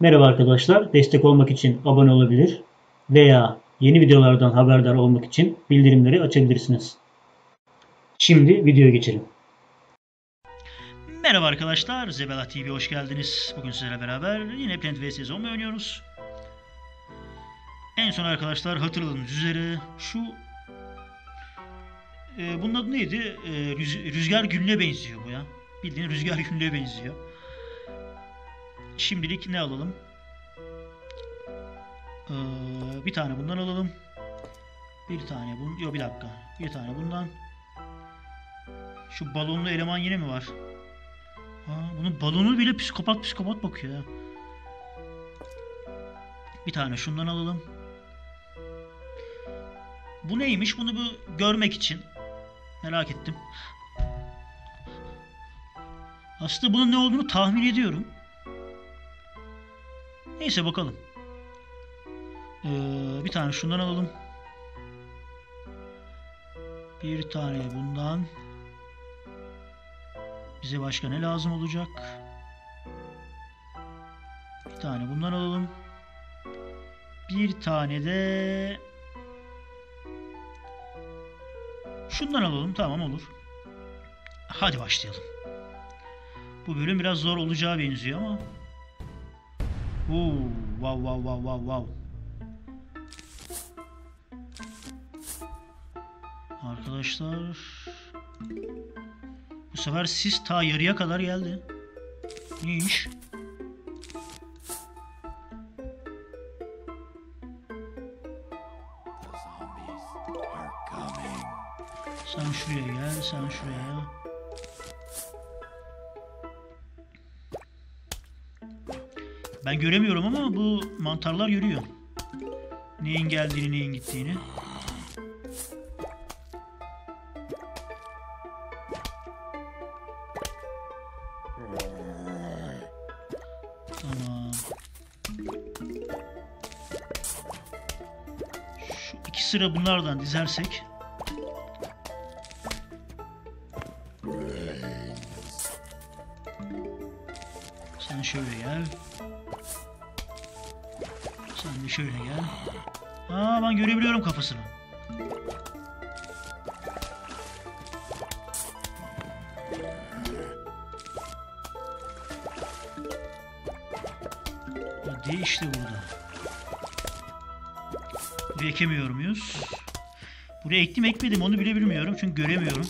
Merhaba arkadaşlar. Destek olmak için abone olabilir veya yeni videolardan haberdar olmak için bildirimleri açabilirsiniz. Şimdi videoya geçelim. Merhaba arkadaşlar, Zebela TV hoş geldiniz. Bugün sizlerle beraber yine Plant vs Zombie oynuyoruz. En son arkadaşlar hatırladığınız üzere şu e, bunun adı neydi? E, rüz- rüzgar gülüne benziyor bu ya. Bildiğin rüzgar gülüne benziyor. Şimdilik ne alalım? Ee, bir tane bundan alalım. Bir tane bun. Yok bir dakika. Bir tane bundan. Şu balonlu eleman yine mi var? Ha, bunun balonu bile psikopat psikopat bakıyor ya. Bir tane şundan alalım. Bu neymiş? Bunu bu görmek için. Merak ettim. Aslında bunun ne olduğunu tahmin ediyorum. Neyse bakalım. Ee, bir tane şundan alalım. Bir tane bundan. Bize başka ne lazım olacak? Bir tane bundan alalım. Bir tane de şundan alalım. Tamam olur. Hadi başlayalım. Bu bölüm biraz zor olacağı benziyor ama. Oo, wow wow wow wow wow. Arkadaşlar bu sefer sis ta yarıya kadar geldi. Ne iş? Sen şuraya gel, sen şuraya. Ben göremiyorum ama bu mantarlar görüyor. Neyin geldiğini, neyin gittiğini. Tamam. Şu iki sıra bunlardan dizersek. Sen şöyle gel. Şöyle gel. Aa ben görebiliyorum kafasını. Hadi işte burada. Buraya ekemiyor muyuz? Buraya ektim ekmedim onu bile bilmiyorum çünkü göremiyorum.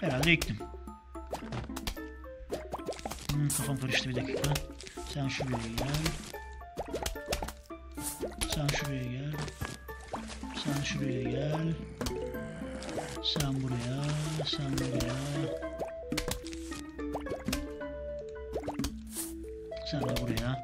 Herhalde ektim. Hmm, kafam karıştı bir dakika. Sen şuraya gel. Sen şuraya gel. Sen şuraya gel. Sen buraya, sen buraya. Sen de buraya.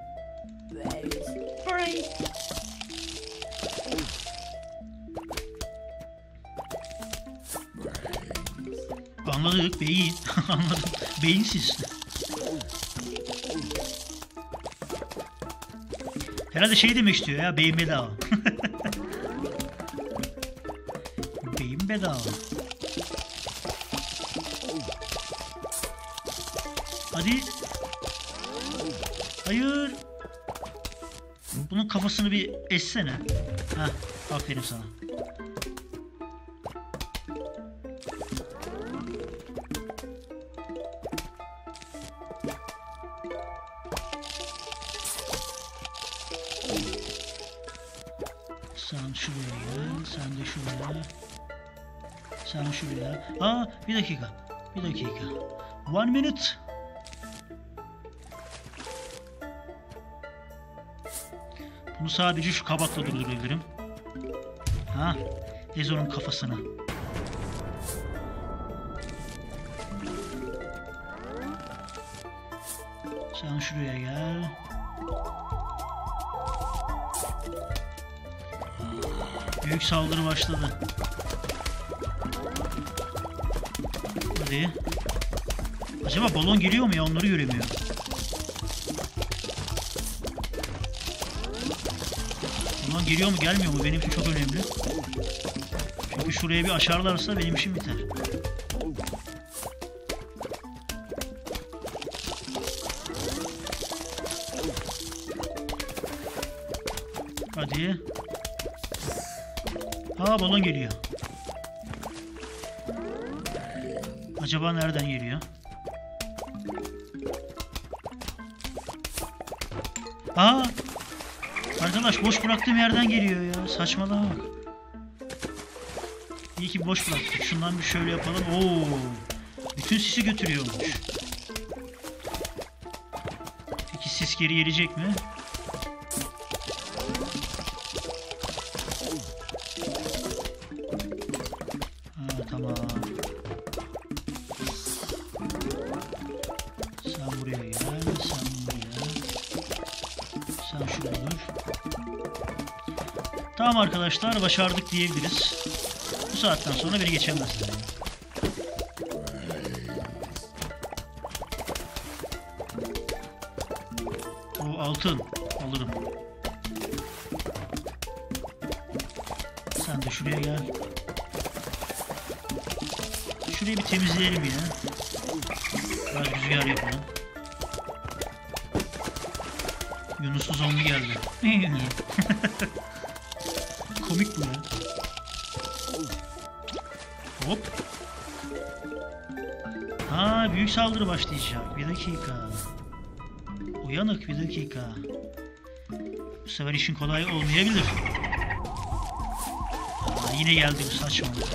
Anladık beyin. Anladım. Beyinsiz. Herhalde şey demek istiyor ya beyin bedava. beyin bedava. Hadi. Hayır. Bunun kafasını bir essene. Heh, aferin sana. Sen şuraya. Aa, bir dakika. Bir dakika. One minute. Bunu sadece şu kabakla durdurabilirim. Ha, Ezo'nun kafasına. Sen şuraya gel. Büyük saldırı başladı. Hadi. Acaba balon geliyor mu ya onları göremiyorum. Balon geliyor mu gelmiyor mu benim için çok önemli. Çünkü şuraya bir aşarlarsa benim işim biter. Hadi. Aa balon geliyor. Acaba nereden geliyor? Aa! Arkadaş boş bıraktığım yerden geliyor ya. Saçmalama bak. İyi ki boş bıraktık. Şundan bir şöyle yapalım. Oo! Bütün sisi götürüyormuş. Peki sis geri gelecek mi? Tamam arkadaşlar, başardık diyebiliriz. Bu saatten sonra beni geçemezler. yani. O altın. Alırım. Sen de şuraya gel. Şurayı bir temizleyelim yine. Biraz rüzgar yapalım. Yunus'u zombi geldi. Komik bu ya. Hop. Ha büyük saldırı başlayacak. Bir dakika. Uyanık bir dakika. Bu sefer işin kolay olmayabilir. Aa, yine geldi bu saçmalık.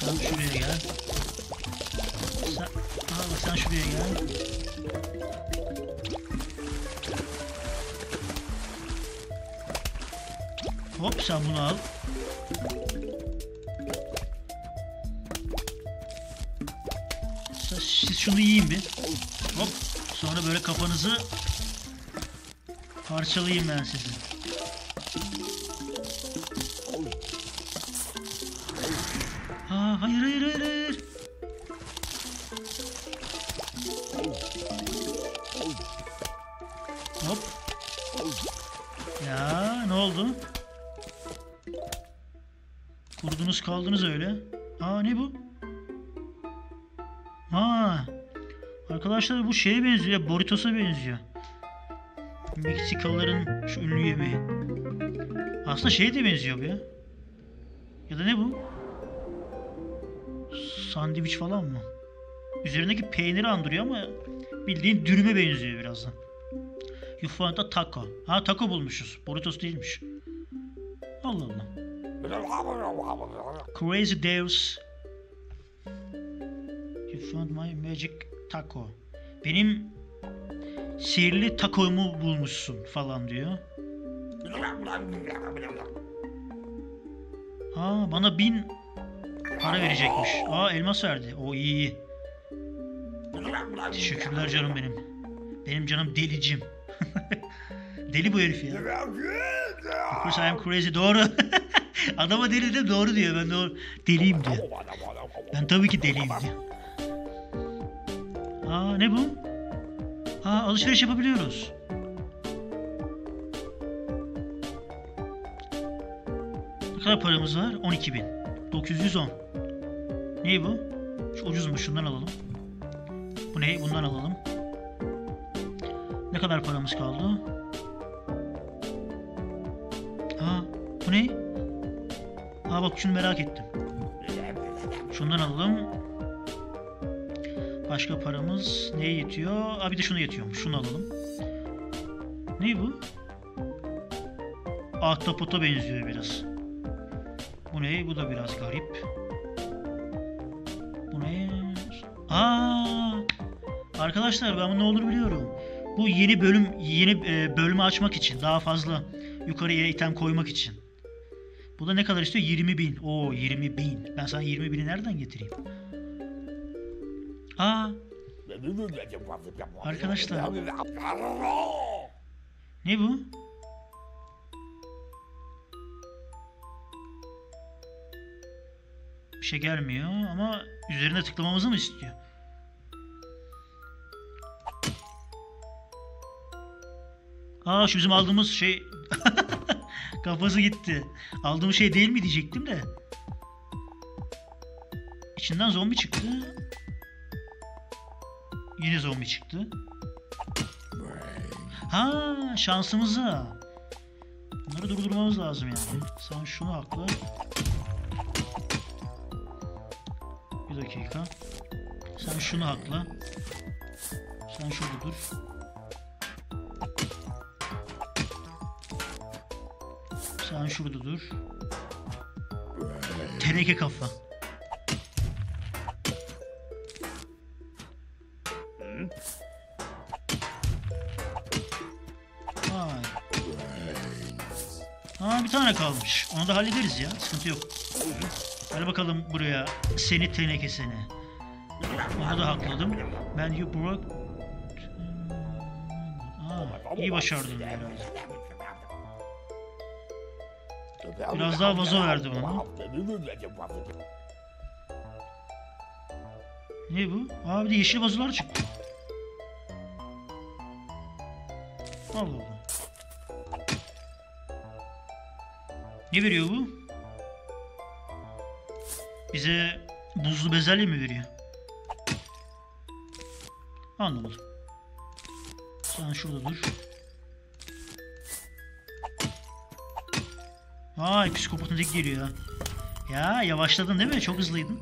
Sen şuraya gel. Sen, Aa, sen şuraya gel. Hop sen bunu al. Siz şunu yiyin bir. Hop. Sonra böyle kafanızı parçalayayım ben sizi. Aa, hayır hayır hayır hayır. Hop. Ya ne oldu? Kurdunuz kaldınız öyle. Aa ne bu? Ha. Arkadaşlar bu şeye benziyor. Burritos'a benziyor. Meksikalıların şu ünlü yemeği. Aslında şeye de benziyor bu ya. Ya da ne bu? Sandviç falan mı? Üzerindeki peyniri andırıyor ama bildiğin dürüme benziyor birazdan. You found a taco. Ha taco bulmuşuz. Burritos değilmiş. Allah Allah. Crazy Deus. You found my magic taco. Benim sihirli takomu bulmuşsun falan diyor. Aa bana bin para verecekmiş. Aa elmas verdi. O iyi. Teşekkürler canım benim. Benim canım delicim. Deli bu herif ya. Of course I am crazy. Doğru. Adama deli de doğru diyor. Ben doğru. Deliyim diyor. Ben tabii ki deliyim diyor. Aa ne bu? Aa alışveriş yapabiliyoruz. Ne kadar paramız var? 12.000. 910. Ne bu? Şu ucuzmuş. Şundan alalım. Bu ne? Bundan alalım. Ne kadar paramız kaldı? Aa, bu ne? Aa bak şunu merak ettim. Şundan alalım. Başka paramız neye yetiyor? Aa bir de şuna yetiyormuş. Şunu alalım. Ne bu? Ahtapota benziyor biraz. Bu ne? Bu da biraz garip. Bu ne? Aa! Arkadaşlar ben bunu ne olur biliyorum. Bu yeni bölüm yeni e, bölümü açmak için daha fazla yukarıya item koymak için. Bu da ne kadar istiyor? 20 bin. Oo 20 bin. Ben sana 20 bini nereden getireyim? Aa Arkadaşlar. ne bu? Bir şey gelmiyor ama üzerine tıklamamızı mı istiyor? Aa şu bizim aldığımız şey kafası gitti. Aldığım şey değil mi diyecektim de. İçinden zombi çıktı. Yine zombi çıktı. Ha şansımıza. Bunları durdurmamız lazım yani. Sen şunu hakla. Bir dakika. Sen şunu hakla. Sen şurada dur. Sen şurada dur. Teneke kafa. Vay. Aa bir tane kalmış. Onu da hallederiz ya. Sıkıntı yok. Hadi bakalım buraya. Seni teneke seni. Onu da hakladım. Ben you broke... Aa, iyi başardın herhalde. Biraz daha vazo verdi bana. Ne bu? Aa bir de yeşil vazolar çıktı. Allah Allah. Ne veriyor bu? Bize buzlu bezelye mi veriyor? Anlamadım. Sen şurada dur. Vay psikopatın tek geliyor. Ya yavaşladın değil mi? Çok hızlıydın.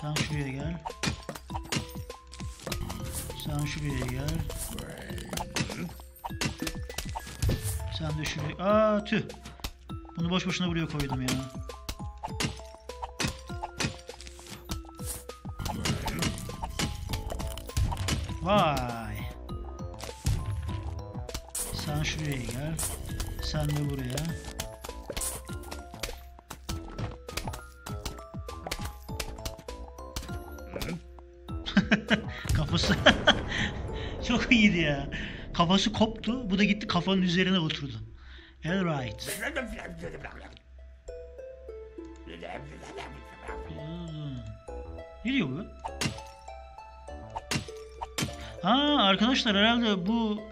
Sen şuraya gel. Sen şuraya gel. Sen de şuraya... Aa tüh. Bunu boş boşuna buraya koydum ya. Vay. Sen de buraya. Kafası çok iyiydi ya. Kafası koptu. Bu da gitti kafanın üzerine oturdu. Alright. Hmm. Ne diyor bu? Ha arkadaşlar herhalde bu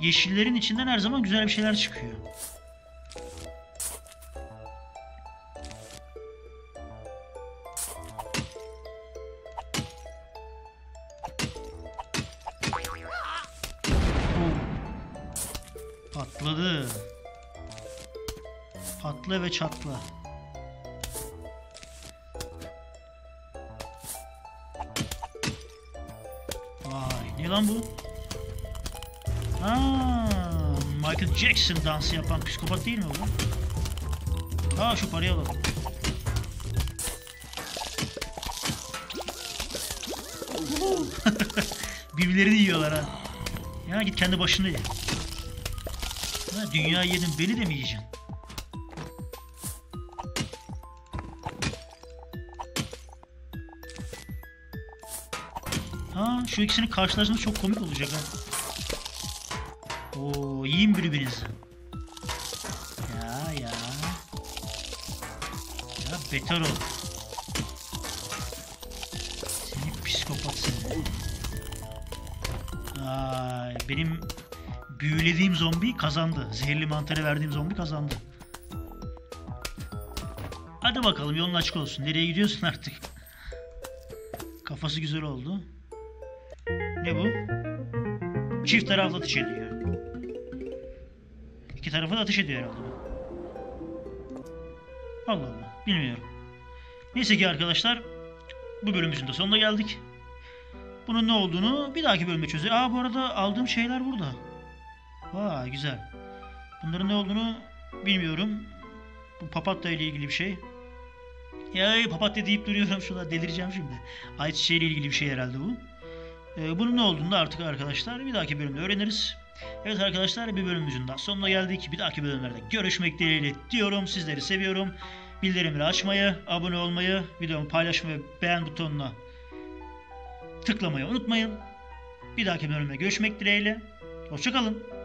yeşillerin içinden her zaman güzel bir şeyler çıkıyor. Oo. Patladı. Patla ve çatla. Vay ne lan bu? Aa, Michael Jackson dansı yapan psikopat değil mi bu? Aa şu parayı alalım. Birbirlerini yiyorlar ha. Ya git kendi başına ye. Ha, dünya yedin beni de mi yiyeceksin? Ha şu ikisinin karşılaşması çok komik olacak ha. Oo yiyin birbirinizi. Ya ya. Ya beter ol. Seni psikopat seni. Ay, benim büyülediğim zombi kazandı. Zehirli mantarı verdiğim zombi kazandı. Hadi bakalım yolun açık olsun. Nereye gidiyorsun artık? Kafası güzel oldu. Ne bu? Çift taraflı atış ediyor. İki tarafa da atış ediyor herhalde. Allah Allah. Bilmiyorum. Neyse ki arkadaşlar bu bölümümüzün de sonuna geldik. Bunun ne olduğunu bir dahaki bölümde çözeceğiz. Aa bu arada aldığım şeyler burada. Vay güzel. Bunların ne olduğunu bilmiyorum. Bu papatya ile ilgili bir şey. Ya papatya deyip duruyorum şurada delireceğim şimdi. Ayçiçeği ile ilgili bir şey herhalde bu. Ee, bunun ne olduğunu da artık arkadaşlar bir dahaki bölümde öğreniriz. Evet arkadaşlar bir bölümümüzün daha sonuna geldik. Bir dahaki bölümlerde görüşmek dileğiyle diyorum. Sizleri seviyorum. Bildirimleri açmayı, abone olmayı, videomu paylaşmayı, beğen butonuna tıklamayı unutmayın. Bir dahaki bölümde görüşmek dileğiyle. Hoşçakalın.